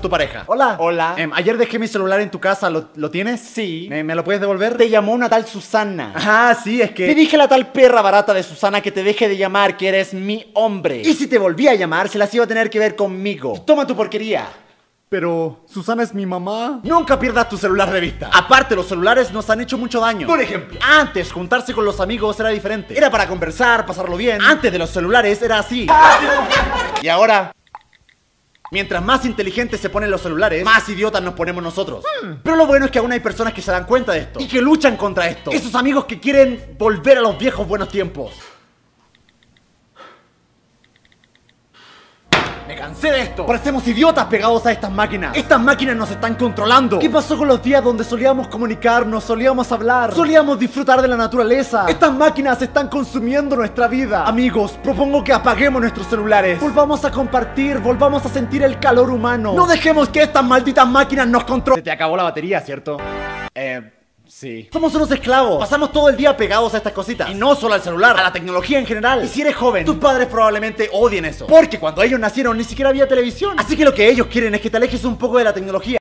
tu pareja. Hola. Hola. Em, ayer dejé mi celular en tu casa, ¿lo, lo tienes? Sí. ¿Me, me lo puedes devolver? Te llamó una tal Susana. Ah, sí, es que... Te dije a la tal perra barata de Susana que te deje de llamar, que eres mi hombre. Y si te volví a llamar, se las iba a tener que ver conmigo. Toma tu porquería. Pero Susana es mi mamá. Nunca pierdas tu celular de vista. Aparte, los celulares nos han hecho mucho daño. Por ejemplo, antes juntarse con los amigos era diferente. Era para conversar, pasarlo bien. Antes de los celulares era así. y ahora, mientras más inteligentes se ponen los celulares, más idiotas nos ponemos nosotros. Pero lo bueno es que aún hay personas que se dan cuenta de esto y que luchan contra esto. Esos amigos que quieren volver a los viejos buenos tiempos. Me cansé de esto. Parecemos idiotas pegados a estas máquinas. Estas máquinas nos están controlando. ¿Qué pasó con los días donde solíamos comunicarnos, solíamos hablar, solíamos disfrutar de la naturaleza? Estas máquinas están consumiendo nuestra vida. Amigos, propongo que apaguemos nuestros celulares. Volvamos a compartir, volvamos a sentir el calor humano. No dejemos que estas malditas máquinas nos controlen. Se te acabó la batería, ¿cierto? Eh... Sí. Somos unos esclavos. Pasamos todo el día pegados a estas cositas. Y no solo al celular, a la tecnología en general. Y si eres joven, tus padres probablemente odien eso. Porque cuando ellos nacieron ni siquiera había televisión. Así que lo que ellos quieren es que te alejes un poco de la tecnología.